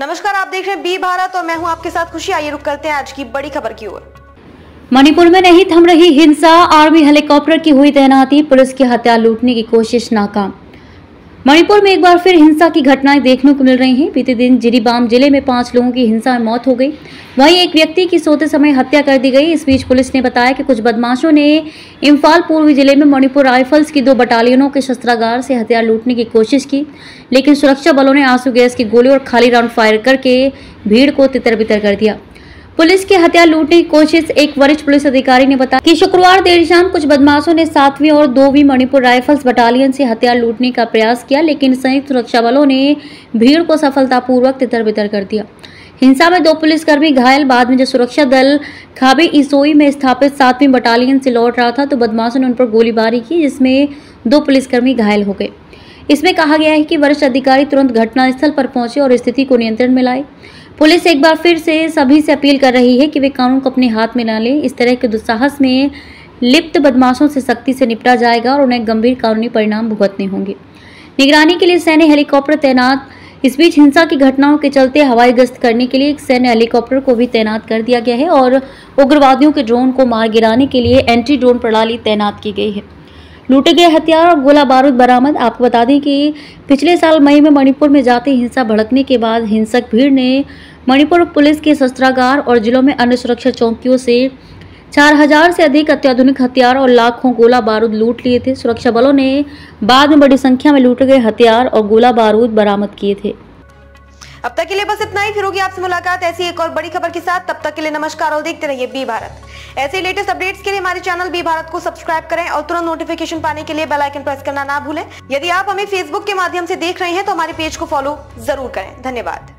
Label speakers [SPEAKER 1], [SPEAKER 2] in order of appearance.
[SPEAKER 1] नमस्कार, आप देख रहे हैं बी भारत और मैं हूँ आपके साथ खुशी। आइए रुक करते हैं आज की बड़ी खबर की ओर।
[SPEAKER 2] मणिपुर में नहीं, थम रही हिंसा। आर्मी हेलीकॉप्टर की हुई तैनाती, पुलिस की हत्या, लूटने की कोशिश नाकाम। मणिपुर में एक बार फिर हिंसा की घटनाएँ देखने को मिल रही हैं। बीते दिन जिरीबाम ज़िले में पाँच लोगों की हिंसा में मौत हो गई। वहीं एक व्यक्ति की सोते समय हत्या कर दी गई। इस बीच पुलिस ने बताया कि कुछ बदमाशों ने इम्फाल पूर्वी ज़िले में मणिपुर राइफल्स की दो बटालियनों के शस्त्रागार से हथियार लूटने की कोशिश की, लेकिन सुरक्षा बलों ने आँसू गैस की गोली और खाली राउंड फायर करके भीड़ को तितर बितर कर दिया। पुलिस की हथियार लूटने की कोशिश एक वरिष्ठ पुलिस अधिकारी ने बताया कि शुक्रवार देर शाम कुछ बदमाशों ने सातवीं और दोवीं मणिपुर राइफल्स बटालियन से हथियार लूटने का प्रयास किया, लेकिन संयुक्त सुरक्षा बलों ने भीड़ को सफलतापूर्वक तितर बितर कर दिया। हिंसा में दो पुलिसकर्मी घायल, बाद में जब सुरक्षा दल खाबे इसोई में स्थापित सातवीं बटालियन से लौट रहा था तो बदमाशों ने उन पर गोलीबारी की, जिसमें दो पुलिसकर्मी घायल हो गए। इसमें कहा गया है कि वरिष्ठ अधिकारी तुरंत घटनास्थल पर पहुँचे और स्थिति को नियंत्रण में लाए। पुलिस एक बार फिर से सभी से अपील कर रही है कि वे कानून को अपने हाथ में ना लें। इस तरह के दुस्साहस में लिप्त बदमाशों से सख्ती से निपटा जाएगा और उन्हें गंभीर कानूनी परिणाम भुगतने होंगे। निगरानी के लिए सैन्य हेलीकॉप्टर तैनात, इस बीच हिंसा की घटनाओं के चलते हवाई गश्त करने के लिए एक सैन्य हेलीकॉप्टर को भी तैनात कर दिया गया है और उग्रवादियों के ड्रोन को मार गिराने के लिए एंटी ड्रोन प्रणाली तैनात की गई है। लूटे गए हथियार और गोला बारूद बरामद। आपको बता दें कि पिछले साल मई में मणिपुर में जाती हिंसा भड़कने के बाद हिंसक भीड़ ने मणिपुर पुलिस के शस्त्रागार और जिलों में अन्य सुरक्षा चौकियों से चार हज़ार से अधिक अत्याधुनिक हथियार और लाखों गोला बारूद लूट लिए थे। सुरक्षा बलों ने बाद में बड़ी संख्या में लूटे गए हथियार और गोला बारूद बरामद किए थे।
[SPEAKER 1] अब तक के लिए बस इतना ही। फिर होगी आपसे मुलाकात। ऐसी एक और बड़ी खबर के साथ। तब तक के लिए नमस्कार और देखते रहिए बी भारत। ऐसे लेटेस्ट अपडेट्स के लिए हमारे चैनल बी भारत को सब्सक्राइब करें और तुरंत नोटिफिकेशन पाने के लिए बेल आइकन प्रेस करना ना भूलें। यदि आप हमें फेसबुक के माध्यम से देख रहे हैं तो हमारे पेज को फॉलो ज़रूर करें। धन्यवाद।